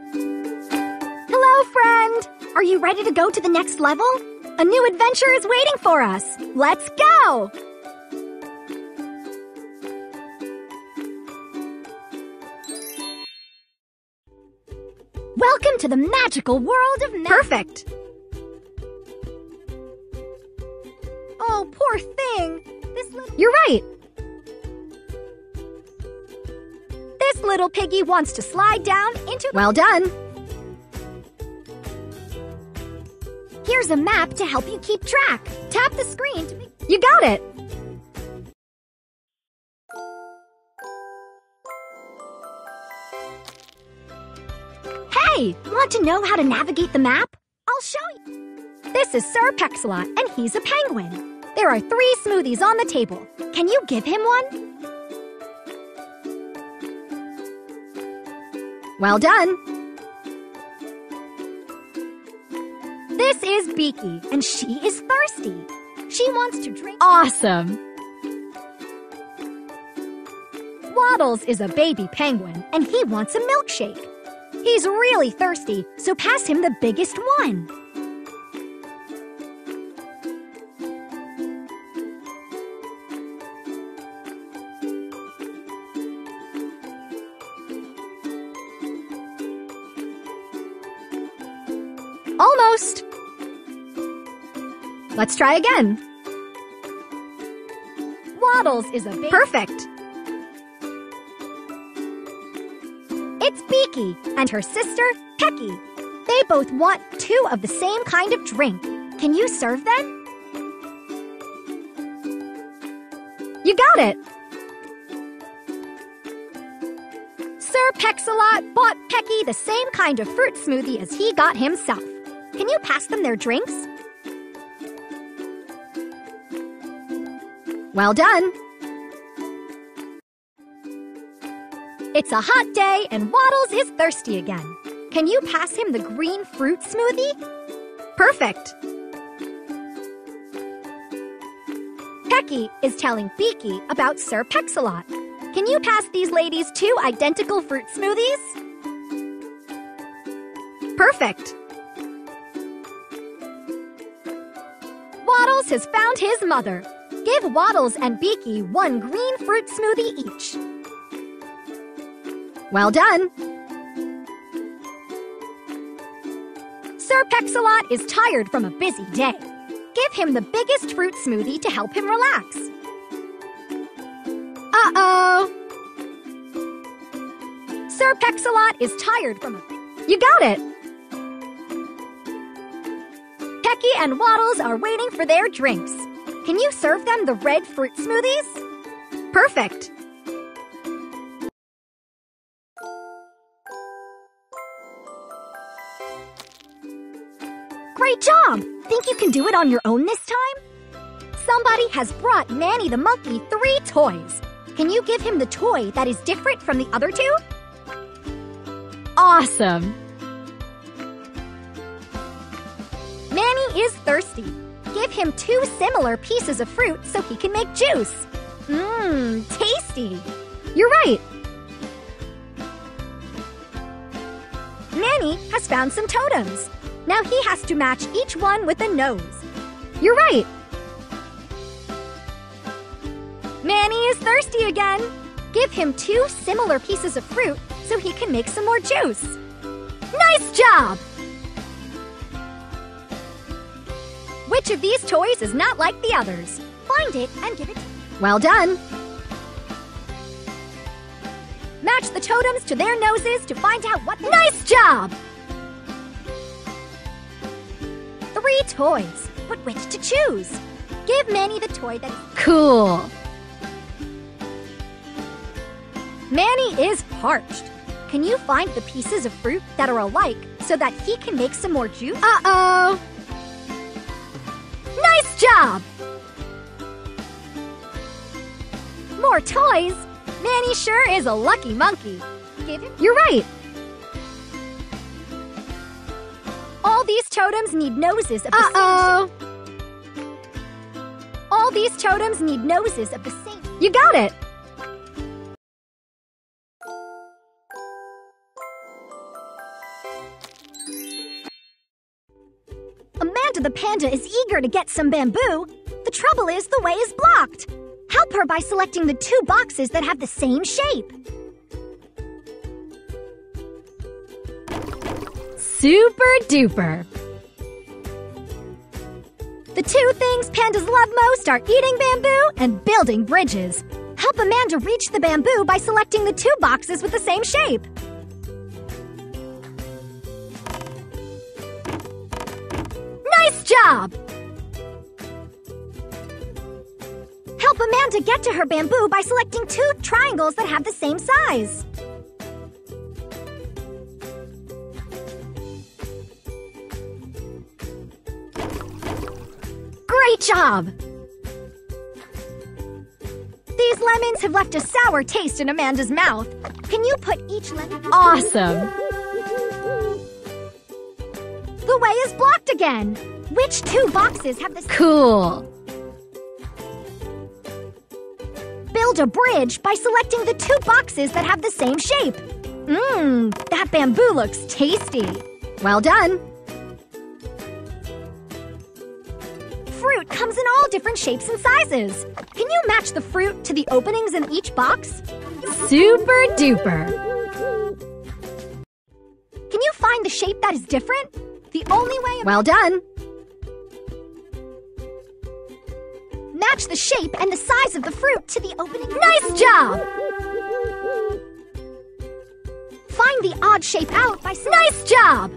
Hello, friend! Are you ready to go to the next level? A new adventure is waiting for us! Let's go! Welcome to the magical world of magic! Perfect! Oh, poor thing! This little... You're right! This little piggy wants to slide down into... Well done! Here's a map to help you keep track. Tap the screen to make... You got it! Hey! Want to know how to navigate the map? I'll show you. This is Sir Pexalot, and he's a penguin. There are three smoothies on the table. Can you give him one? Well done! This is Beaky, and she is thirsty. She wants to drink. Awesome! Waddles is a baby penguin, and he wants a milkshake. He's really thirsty, so pass him the biggest one. Almost! Let's try again. Waddles is a baby. Perfect! It's Beaky and her sister, Pecky. They both want two of the same kind of drink. Can you serve them? You got it! Sir Pexalot bought Pecky the same kind of fruit smoothie as he got himself. Can you pass them their drinks? Well done! It's a hot day and Waddles is thirsty again. Can you pass him the green fruit smoothie? Perfect! Pecky is telling Beaky about Sir Pexalot. Can you pass these ladies two identical fruit smoothies? Perfect! Waddles has found his mother. Give Waddles and Beaky one green fruit smoothie each. Well done! Sir Pexalot is tired from a busy day. Give him the biggest fruit smoothie to help him relax. Uh-oh! Sir Pexalot is tired from a... You got it! And Waddles are waiting for their drinks. Can you serve them the red fruit smoothies? Perfect! Great job! Think you can do it on your own this time? Somebody has brought Manny the monkey three toys. Can you give him the toy that is different from the other two? Awesome! Is thirsty. Give him two similar pieces of fruit so he can make juice. Mmm, tasty. You're right! Manny has found some totems. Now he has to match each one with a nose. You're right! Manny is thirsty again. Give him two similar pieces of fruit so he can make some more juice. Nice job! Which of these toys is not like the others? Find it and give it. Well done! Match the totems to their noses to find out what. Nice job! Three toys, but which to choose? Give Manny the toy that. Cool! Manny is parched. Can you find the pieces of fruit that are alike so that he can make some more juice? Uh-oh! Nice job! More toys? Manny sure is a lucky monkey. Give him. You're right! All these totems need noses of the Uh-oh! same. All these totems need noses of the same. You got it! The panda is eager to get some bamboo. The trouble is the way is blocked. Help her by selecting the two boxes that have the same shape. Super duper. The two things pandas love most are eating bamboo and building bridges. Help Amanda reach the bamboo by selecting the two boxes with the same shape. Nice job! Help Amanda get to her bamboo by selecting two triangles that have the same size. Great job! These lemons have left a sour taste in Amanda's mouth. Can you put each lemon? Awesome. The way is blocked again. Which two boxes have the Cool. build a bridge by selecting the two boxes that have the same shape? Mmm, that bamboo looks tasty. Well done. Fruit comes in all different shapes and sizes. Can you match the fruit to the openings in each box? Super duper. Can you find the shape that is different? The only way Well done. Match the shape and the size of the fruit to the opening. Nice job! Find the odd shape out by Nice job!